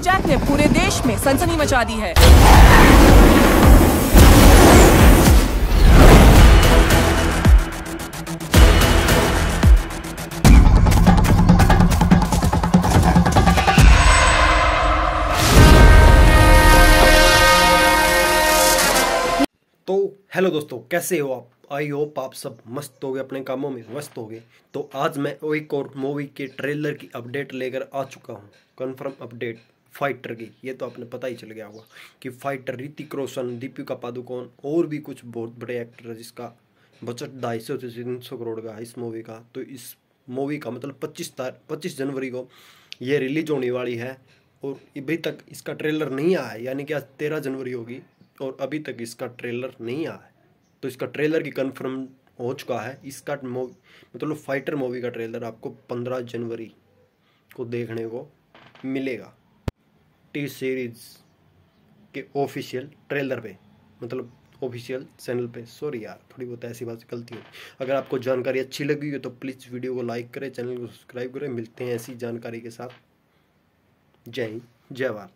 सनसनी मचा दी है। तो हेलो दोस्तों, कैसे हो आप? आई होप आप सब मस्त हो गए अपने कामों में व्यस्त हो गए तो आज मैं एक और मूवी के ट्रेलर की अपडेट लेकर आ चुका हूँ। कंफर्म अपडेट फाइटर की, ये तो आपने पता ही चल गया होगा कि फाइटर ऋतिक रोशन, दीपिका पादुकोण और भी कुछ बहुत बड़े एक्टर है जिसका बजट ढाई सौ से तीन सौ करोड़ का है इस मूवी का। तो इस मूवी का मतलब पच्चीस पच्चीस जनवरी को ये रिलीज़ होने वाली है और अभी तक इसका ट्रेलर नहीं आया यानी कि आज तेरह जनवरी होगी और अभी तक इसका ट्रेलर नहीं आया तो इसका ट्रेलर की कंफर्म हो चुका है, इसका मूवी मतलब फाइटर मूवी का ट्रेलर आपको पंद्रह जनवरी को देखने को मिलेगा। टी सीरीज़ के ऑफिशियल ट्रेलर पे मतलब ऑफिशियल चैनल पे। सॉरी यार, थोड़ी बहुत ऐसी बात गलती होगी अगर आपको जानकारी अच्छी लगी हो तो प्लीज़ वीडियो को लाइक करें चैनल को सब्सक्राइब करें। मिलते हैं ऐसी जानकारी के साथ। जय हिंद, जय भारत।